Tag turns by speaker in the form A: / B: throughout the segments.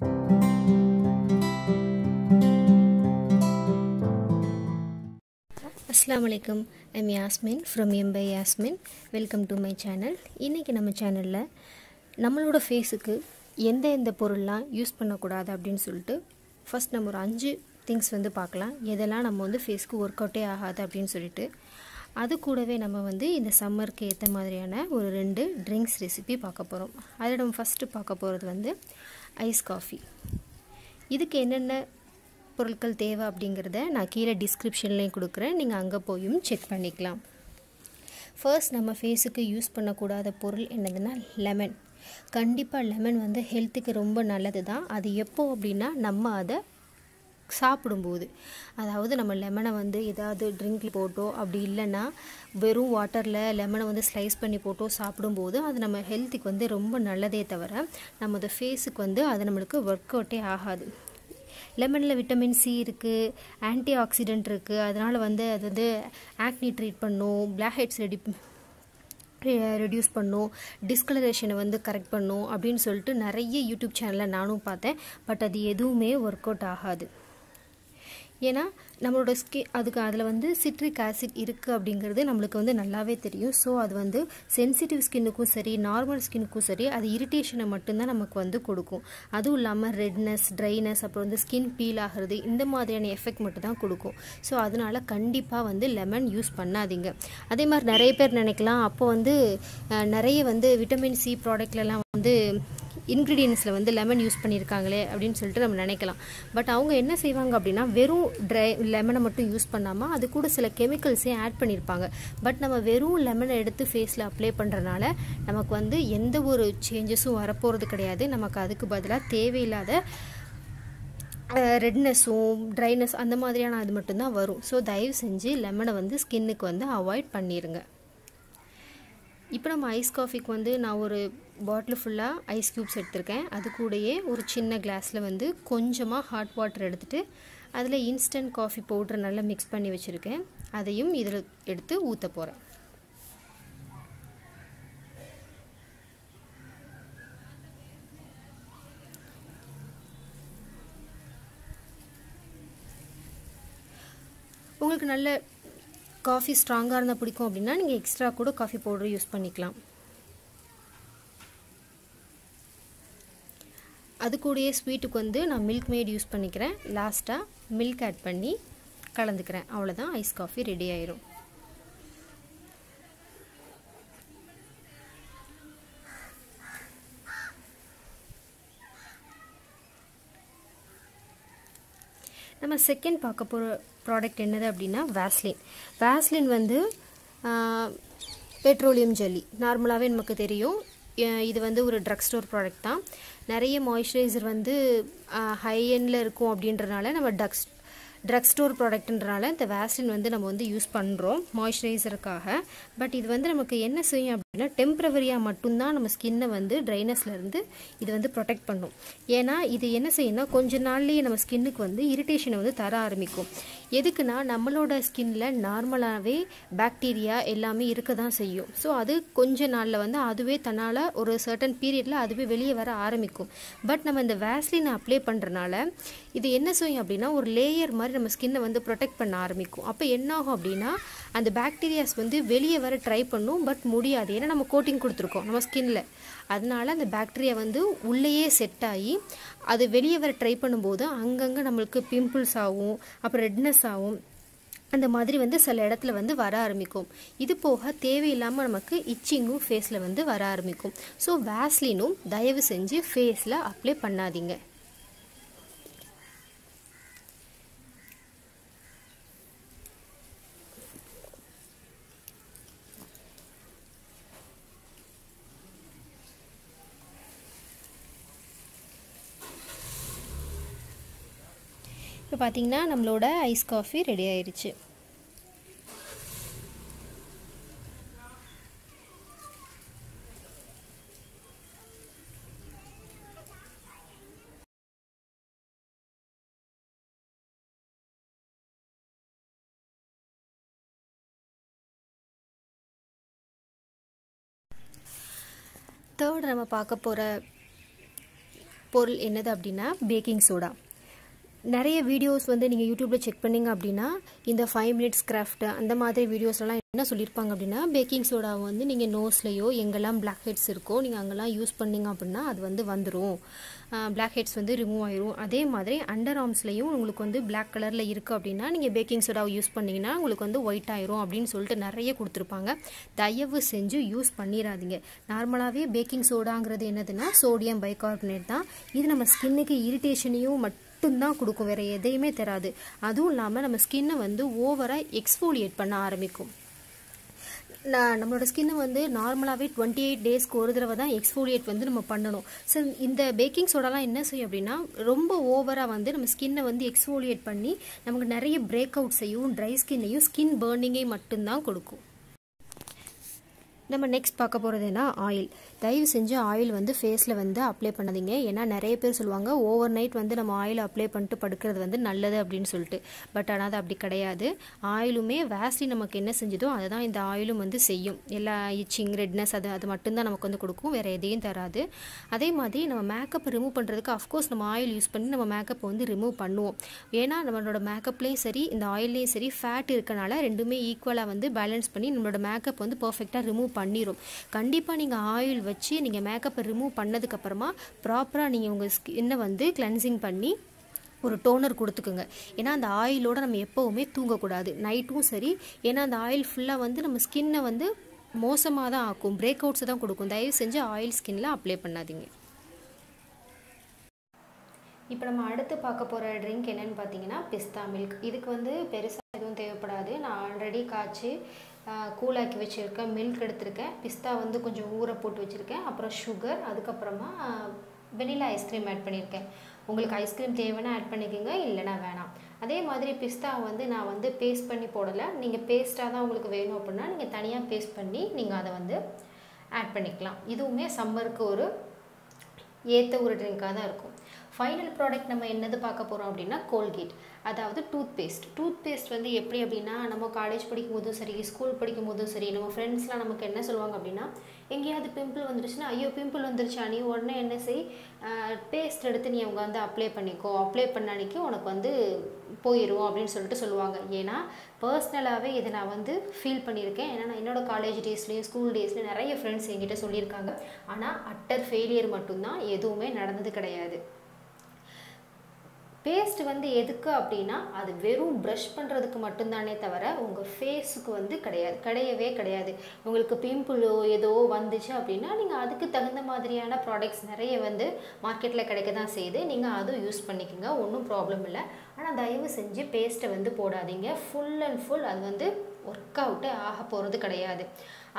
A: அஸ்லாம் வலைக்கம். I'm Yasmin from எம்பை Yasmin welcome to my channel இன்றைக்கி நம்ம சேனலில் நம்மளோட ஃபேஸுக்கு எந்த எந்த பொருள்லாம் யூஸ் பண்ணக்கூடாது அப்படின்னு சொல்லிட்டு ஃபஸ்ட் நம்ம ஒரு அஞ்சு திங்ஸ் வந்து பார்க்கலாம். எதெல்லாம் நம்ம வந்து ஃபேஸ்க்கு ஒர்க் அவுட்டே ஆகாது அப்படின்னு சொல்லிட்டு. அது கூடவே நம்ம வந்து இந்த சம்மருக்கு ஏற்ற மாதிரியான ஒரு ரெண்டு ட்ரிங்க்ஸ் ரெசிபி பார்க்க போகிறோம் அதில் நம்ம ஃபஸ்ட்டு பார்க்க போகிறது வந்து ஐஸ் காஃபி. இதுக்கு என்னென்ன பொருட்கள் தேவை அப்படிங்கிறத நான் கீழே டிஸ்கிரிப்ஷன்லேயும் கொடுக்குறேன். நீங்கள் அங்கே போயும் செக் பண்ணிக்கலாம். ஃபர்ஸ்ட் நம்ம ஃபேஸுக்கு யூஸ் பண்ணக்கூடாத பொருள் என்னதுன்னா லெமன் கண்டிப்பாக லெமன் வந்து ஹெல்த்துக்கு ரொம்ப நல்லது தான் அது எப்போ அப்படின்னா நம்ம அதை சாப்பிடும்போது. அதாவது நம்ம லெமனை வந்து ஏதாவது ட்ரிங்க்கில் போட்டோ அப்படி இல்லைன்னா வெறும் வாட்டரில் லெமனை வந்து ஸ்லைஸ் பண்ணி போட்டோ சாப்பிடும்போது அது நம்ம ஹெல்த்துக்கு வந்து ரொம்ப நல்லதே தவிர நம்ம ஃபேஸுக்கு வந்து அது நம்மளுக்கு ஒர்க் அவுட்டே ஆகாது. லெமனில் விட்டமின் சி இருக்குது ஆன்டி ஆக்சிடென்ட் இருக்குது அதனால் வந்து அது வந்து ஆக்னி ட்ரீட் பண்ணும் பிளாக் ஹெட்ஸ் ரெடி ரெடியூஸ் பண்ணும் டிஸ்கலரேஷனை வந்து கரெக்ட் பண்ணும் அப்படின்னு சொல்லிட்டு நிறைய யூடியூப் சேனலில் நானும் பார்த்தேன். பட் அது எதுவுமே ஒர்க் அவுட் ஆகாது. ஏன்னா நம்மளோட ஸ்கி அதுக்கு அதில் வந்து சிட்ரிக் ஆசிட் இருக்குது அப்படிங்கிறது நம்மளுக்கு வந்து நல்லாவே தெரியும். ஸோ அது வந்து சென்சிட்டிவ் ஸ்கின்னுக்கும் சரி நார்மல் ஸ்கின்னுக்கும் சரி அது இரிட்டேஷனை மட்டும்தான் நமக்கு வந்து கொடுக்கும். அதுவும் இல்லாமல் ரெட்னஸ் ட்ரைனஸ் அப்புறம் வந்து ஸ்கின் பீல் ஆகிறது இந்த மாதிரியான எஃபெக்ட் மட்டும் தான் கொடுக்கும். ஸோ அதனால் கண்டிப்பாக வந்து லெமன் யூஸ் பண்ணாதீங்க. அதே மாதிரி நிறைய பேர் நினைக்கலாம் அப்போ வந்து நிறைய வந்து விட்டமின் சி ப்ராடக்ட்லலாம் வந்து இன்க்ரீடியன்ஸில் வந்து லெமன் யூஸ் பண்ணியிருக்காங்களே அப்படின்னு சொல்லிட்டு நம்ம நினைக்கலாம். பட் அவங்க என்ன செய்வாங்க அப்படின்னா வெறும் ட்ரை லெமனை மட்டும் யூஸ் பண்ணாமல் அது கூட சில கெமிக்கல்ஸையும் ஆட் பண்ணியிருப்பாங்க. பட் நம்ம வெறும் லெமனை எடுத்து ஃபேஸில் அப்ளை பண்ணுறனால நமக்கு வந்து எந்த ஒரு சேஞ்சஸும் வரப்போகிறது கிடையாது. நமக்கு அதுக்கு பதிலாக தேவையில்லாத ரெட்னஸும் ட்ரைனஸ் அந்த மாதிரியான அது மட்டும்தான் வரும். ஸோ தயவு செஞ்சு லெமனை வந்து ஸ்கின்னுக்கு வந்து அவாய்ட் பண்ணிடுங்க இப்போ நம்ம ஐஸ் காஃபிக்கு வந்து நான் ஒரு பாட்டில் ஃபுல்லாக ஐஸ் க்யூப்ஸ் எடுத்திருக்கேன். அது கூடயே ஒரு சின்ன கிளாஸில் வந்து கொஞ்சமாக ஹாட் வாட்டர் எடுத்துகிட்டு அதில் இன்ஸ்டன்ட் காஃபி பவுட்ரு நல்லா மிக்ஸ் பண்ணி வச்சுருக்கேன். அதையும் இதில் எடுத்து ஊற்ற போகிறேன் உங்களுக்கு நல்ல காஃபி ஸ்ட்ராங்காக இருந்தால் பிடிக்கும் அப்படின்னா நீங்கள் எக்ஸ்ட்ரா கூட காஃபி பவுடர் யூஸ் பண்ணிக்கலாம். அது கூடயே ஸ்வீட்டுக்கு வந்து நான் மில்க் மேட் யூஸ் பண்ணிக்கிறேன். லாஸ்ட்டாக மில்க் ஆட் பண்ணி கலந்துக்கிறேன். அவ்வளோதான் ஐஸ் காஃபி ரெடி ஆயிரும். நம்ம செகண்ட் பார்க்க போகிற ப்ராடக்ட் என்னது அப்படின்னா வேஸ்லின் வேஸ்லின் வந்து பெட்ரோலியம் ஜெல்லி நார்மலாகவே நமக்கு தெரியும். இது வந்து ஒரு ட்ரக் ஸ்டோர் ப்ராடக்ட் தான். நிறைய மாய்ஸ்சரைசர் வந்து ஹை எண்டில் இருக்கும் அப்படின்றனால நம்ம டக்ஸ் ட்ரக் ஸ்டோர் ப்ராடக்ட்ன்றனால இந்த வேஸ்லின் வந்து நம்ம வந்து யூஸ் பண்ணுறோம் மாய்ஸ்சரைசருக்காக பட் இது வந்து நமக்கு என்ன செய்யும் அப்படின்னா டெம்ப்ரவரியாக மட்டும்தான் நம்ம ஸ்கின்னை வந்து ட்ரைனஸ்லேருந்து இது வந்து ப்ரொடெக்ட் பண்ணும். ஏன்னா இது என்ன செய்யணும்னா கொஞ்ச நாள்லேயே நம்ம ஸ்கின்னுக்கு வந்து இரிட்டேஷனை வந்து தர ஆரம்பிக்கும். எதுக்குன்னா நம்மளோட ஸ்கின்ல நார்மலாகவே பாக்டீரியா எல்லாமே இருக்க தான் செய்யும். ஸோ அது கொஞ்ச நாளில் வந்து அதுவே தன்னால் ஒரு சர்டன் பீரியடில் அதுவே வெளியே வர ஆரம்பிக்கும். பட் நம்ம இந்த வேஸ்லினை அப்ளை பண்ணுறனால இது என்ன செய்யும் அப்படின்னா ஒரு லேயர் மாதிரி நம்ம ஸ்கின்னை வந்து ப்ரொடெக்ட் பண்ண ஆரம்பிக்கும். அப்போ என்ன ஆகும் அப்படின்னா அந்த பாக்டீரியாஸ் வந்து வெளியே வர ட்ரை பண்ணும் பட் முடியாது. ஏன்னா நம்ம கோட்டிங் கொடுத்துருக்கோம் நம்ம ஸ்கின்ல அதனால அந்த பாக்டீரியா வந்து உள்ளேயே செட் ஆகி அது வெளியே வர ட்ரை பண்ணும்போது அங்கங்கே நம்மளுக்கு பிம்பிள்ஸ் ஆகும் அப்புறம் ரெட்னஸ் ஆகும். அந்த மாதிரி வந்து சில இடத்துல வந்து வர ஆரம்பிக்கும். இது போக தேவையில்லாமல் நமக்கு இச்சிங்கும் ஃபேஸில் வந்து வர ஆரம்பிக்கும். ஸோ வேஸ்லினும் தயவு செஞ்சு ஃபேஸில் அப்ளை பண்ணாதீங்க. இப்போ பார்த்தீங்கன்னா நம்மளோட ஐஸ் காஃபி ரெடி ஆயிடுச்சு தேர்ட் நம்ம பார்க்க போகிற பொருள் என்னது அப்படின்னா பேக்கிங் சோடா நிறைய வீடியோஸ் வந்து நீங்கள் யூடியூப்பில் செக் பண்ணீங்க அப்படின்னா இந்த ஃபைவ் மினிட்ஸ் கிராஃப்ட் அந்த மாதிரி வீடியோஸ்லாம் என்ன சொல்லியிருப்பாங்க அப்படின்னா பேக்கிங் சோடாவை வந்து நீங்கள் நோஸ்லையோ எங்கெல்லாம் பிளாக் ஹெட்ஸ் இருக்கோ நீங்கள் அங்கெல்லாம் யூஸ் பண்ணிங்க அப்படின்னா அது வந்து வந்துடும் பிளாக் ஹெட்ஸ் வந்து ரிமூவ் ஆயிரும். அதே மாதிரி அண்டர் ஆர்ம்ஸ்லையும் உங்களுக்கு வந்து பிளாக் கலரில் இருக்குது அப்படின்னா நீங்கள் பேக்கிங் சோடாவை யூஸ் பண்ணிங்கன்னா உங்களுக்கு வந்து ஒயிட் ஆயிரும் அப்படின்னு சொல்லிட்டு நிறைய கொடுத்துருப்பாங்க. தயவு செஞ்சு யூஸ் பண்ணிடாதீங்க நார்மலாகவே பேக்கிங் சோடாங்கிறது என்னதுன்னா சோடியம் பைகார்பனேட் தான். இது நம்ம ஸ்கின்னுக்கு இரிட்டேஷனையும் மட்டும் மட்டும்தான் கொடுக்கும் வேறு எதையுமே தராது. அதுவும் இல்லாமல் நம்ம ஸ்கின்னை வந்து ஓவராக எக்ஸ்ஃபோலியேட் பண்ண ஆரம்பிக்கும். நான் நம்மளோட ஸ்கின்னை வந்து நார்மலாகவே டுவெண்ட்டி எயிட் டேஸ்க்கு ஒரு தடவை தான் எக்ஸ்ஃபோலியேட் வந்து நம்ம பண்ணணும். ஸோ இந்த பேக்கிங் சோடாலாம் என்ன செய்யும் அப்படின்னா ரொம்ப ஓவராக வந்து நம்ம ஸ்கின்னை வந்து எக்ஸ்ஃபோலியேட் பண்ணி நமக்கு நிறைய பிரேக் அவுட்ஸையும் ட்ரை ஸ்கின்னையும் ஸ்கின் பேர்னிங்கை மட்டும்தான் கொடுக்கும். நம்ம நெக்ஸ்ட் பார்க்க போகிறதுனா ஆயில் தயவு செஞ்சு ஆயில் வந்து ஃபேஸில் வந்து அப்ளை பண்ணாதீங்க. ஏன்னா நிறைய பேர் சொல்லுவாங்க ஓவர் நைட் வந்து நம்ம ஆயில் அப்ளை பண்ணிட்டு படுக்கிறது வந்து நல்லது அப்படின்னு சொல்லிட்டு. பட் ஆனால் அது அப்படி கிடையாது. ஆயிலுமே வேஸ்லி நமக்கு என்ன செஞ்சதோ அதை தான் இந்த ஆயிலும் வந்து செய்யும். எல்லா இச்சிங் ரெட்னஸ் அது அது மட்டும்தான் நமக்கு வந்து கொடுக்கும். வேறு எதையும் தராது. அதே மாதிரி நம்ம மேக்கப் ரிமூவ் பண்ணுறதுக்கு அஃப்கோர்ஸ் நம்ம ஆயில் யூஸ் பண்ணி நம்ம மேக்கப் வந்து ரிமூவ் பண்ணுவோம். ஏன்னா நம்மளோட மேக்கப்லேயும் சரி இந்த ஆயில்லையும் சரி ஃபேட் இருக்கனால ரெண்டுமே ஈக்குவலாக வந்து பேலன்ஸ் பண்ணி நம்மளோட மேக்கப் வந்து பர்ஃபெக்டாக ரிமூவ் பண்ணிடும் கண்டிப்பாக நீங்கள் ஆயில் வச்சு நீங்கள் மேக்கப்பை ரிமூவ் பண்ணதுக்கப்புறமா ப்ராப்பராக நீங்கள் உங்கள் ஸ்கின்னை வந்து கிளென்சிங் பண்ணி ஒரு டோனர் கொடுத்துக்குங்க. ஏன்னா அந்த ஆயிலோட நம்ம எப்போவுமே தூங்கக்கூடாது. நைட்டும் சரி. ஏன்னா அந்த ஆயில் ஃபுல்லாக வந்து நம்ம ஸ்கின்னை வந்து மோசமாக தான் ஆக்கும். பிரேக் அவுட்ஸை தான் கொடுக்கும். தயவு செஞ்சு ஆயில் ஸ்கின்ல அப்ளை பண்ணாதீங்க. இப்போ நம்ம அடுத்து பார்க்க போகிற ட்ரிங்க் என்னென்னு பார்த்தீங்கன்னா பிஸ்தா மில்க் இதுக்கு வந்து பெருசாக எதுவும் தேவைப்படாது. நான் ஆல்ரெடி காய்ச்சி கூலாக்கி வச்சுருக்கேன் மில்க் எடுத்திருக்கேன். பிஸ்தா வந்து கொஞ்சம் ஊற போட்டு வச்சுருக்கேன். அப்புறம் சுகர் அதுக்கப்புறமா வெனிலா ஐஸ்கிரீம் ஆட் பண்ணியிருக்கேன் உங்களுக்கு ஐஸ்கிரீம் தேவைன்னா ஆட் பண்ணிக்கோங்க இல்லைனா வேணாம். அதே மாதிரி பிஸ்தா வந்து நான் வந்து பேஸ்ட் பண்ணி போடலை. நீங்கள் பேஸ்ட்டாக தான் உங்களுக்கு வேணும் அப்படின்னா நீங்கள் தனியாக பேஸ்ட் பண்ணி நீங்கள் அதை வந்து ஆட் பண்ணிக்கலாம். இதுவுமே சம்மருக்கு ஒரு ஏற்ற ஒரு ட்ரிங்காக தான் இருக்கும். ஃபைனல் ப்ராடக்ட் நம்ம என்னது பார்க்க போகிறோம் அப்படின்னா கோல்கேட் அதாவது டூத் பேஸ்ட் டூத் பேஸ்ட் வந்து எப்படி அப்படின்னா நம்ம காலேஜ் படிக்கும் போதும் சரி ஸ்கூல் படிக்கும் போதும் சரி நம்ம ஃப்ரெண்ட்ஸ்லாம் நமக்கு என்ன சொல்லுவாங்க அப்படின்னா எங்கேயாவது பிம்பிள் வந்துருச்சுன்னா ஐயோ பிம்பிள் வந்துருச்சா நீ உடனே என்ன செய் பேஸ்ட் எடுத்து நீ அவங்க வந்து அப்ளை பண்ணிக்கோ. அப்ளை பண்ண அன்னைக்கு உனக்கு வந்து போயிடும் அப்படின்னு சொல்லிட்டு சொல்லுவாங்க. ஏன்னா பர்சனலாகவே இதை நான் வந்து ஃபீல் பண்ணியிருக்கேன். ஏன்னா நான் என்னோடய காலேஜ் டேஸ்லேயும் ஸ்கூல் டேஸ்லேயும் நிறைய ஃப்ரெண்ட்ஸ் என்கிட்ட சொல்லியிருக்காங்க. ஆனால் அட்டர் ஃபெயிலியர் மட்டும்தான் எதுவுமே நடந்தது கிடையாது. பேஸ்ட் வந்து எதுக்கு அப்படின்னா அது வெறும் ப்ரஷ் பண்ணுறதுக்கு மட்டும்தானே தவிர உங்கள் ஃபேஸுக்கு வந்து கிடையாது. கிடையவே கிடையாது. உங்களுக்கு பிம்பிளோ ஏதோ வந்துச்சு அப்படின்னா நீங்கள் அதுக்கு தகுந்த மாதிரியான ப்ராடக்ட்ஸ் நிறைய வந்து மார்க்கெட்டில் கிடைக்க தான் செய்யுது. நீங்கள் அதுவும் யூஸ் பண்ணிக்கோங்க. ஒன்றும் ப்ராப்ளம் இல்லை. ஆனால் தயவு செஞ்சு பேஸ்ட்டை வந்து போடாதீங்க. ஃபுல் அண்ட் ஃபுல் அது வந்து ஒர்க் அவுட்டே ஆக போகிறது கிடையாது.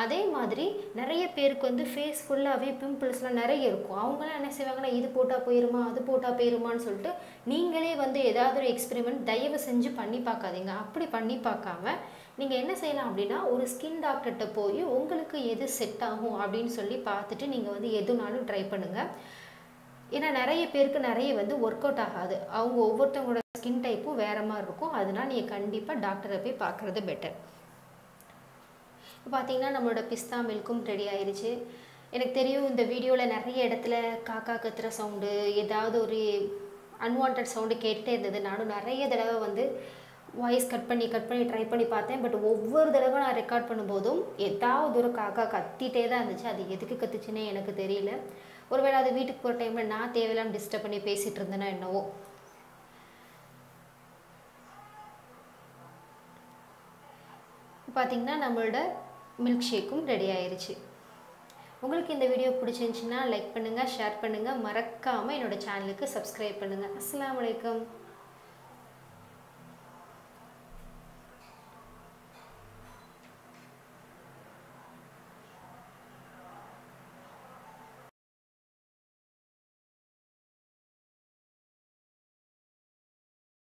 A: அதே மாதிரி நிறைய பேருக்கு வந்து ஃபேஸ் ஃபுல்லாகவே பிம்பிள்ஸ்லாம் நிறைய இருக்கும். அவங்களாம் என்ன செய்வாங்கன்னா இது போட்டால் போயிருமா அது போட்டால் போயிருமான்னு சொல்லிட்டு நீங்களே வந்து ஏதாவது ஒரு எக்ஸ்பெரிமெண்ட் தயவு செஞ்சு பண்ணி பார்க்காதீங்க. அப்படி பண்ணி பார்க்காம நீங்கள் என்ன செய்யலாம் அப்படின்னா ஒரு ஸ்கின் டாக்டர்கிட்ட போய் உங்களுக்கு எது செட் ஆகும் அப்படின்னு சொல்லி பார்த்துட்டு நீங்கள் வந்து எதுனாலும் ட்ரை பண்ணுங்கள் ஏன்னா நிறைய பேருக்கு நிறைய வந்து ஒர்க் அவுட் ஆகாது. அவங்க ஒவ்வொருத்தவங்களோட ஸ்கின் டைப்பும் வேறு மாதிரி இருக்கும். அதனால் நீங்கள் கண்டிப்பாக டாக்டரை போய் பார்க்குறது பெட்டர் இப்போ பார்த்தீங்கன்னா நம்மளோட பிஸ்தா மில்க்கும் ரெடி ஆயிடுச்சு எனக்கு தெரியும் இந்த வீடியோவில் நிறைய இடத்துல காக்கா கத்துற சவுண்டு ஏதாவது ஒரு அன்வான்ட் சவுண்டு கேட்டுட்டே இருந்தது. நானும் நிறைய தடவை வந்து வாய்ஸ் கட் பண்ணி கட் பண்ணி ட்ரை பண்ணி பார்த்தேன். பட் ஒவ்வொரு தடவை நான் ரெக்கார்ட் பண்ணும்போதும் ஏதாவது ஒரு காக்கா கத்திட்டே தான் இருந்துச்சு. அது எதுக்கு கத்துச்சுன்னே எனக்கு தெரியல. ஒருவேளை அது வீட்டுக்கு போகிற டைமில் நான் தேவையில்லாம டிஸ்டர்ப் பண்ணி பேசிகிட்டு இருந்தேன்னா என்னவோ. பார்த்திங்கன்னா நம்மளோட மில்க் ஷேக்கும் ரெடி ஆயிடுச்சு உங்களுக்கு இந்த வீடியோ பிடிச்சிருந்துச்சின்னா லைக் பண்ணுங்கள் ஷேர் பண்ணுங்கள் மறக்காமல் என்னோடய சேனலுக்கு சப்ஸ்கிரைப் பண்ணுங்கள் அஸ்லாம் வலைக்கம்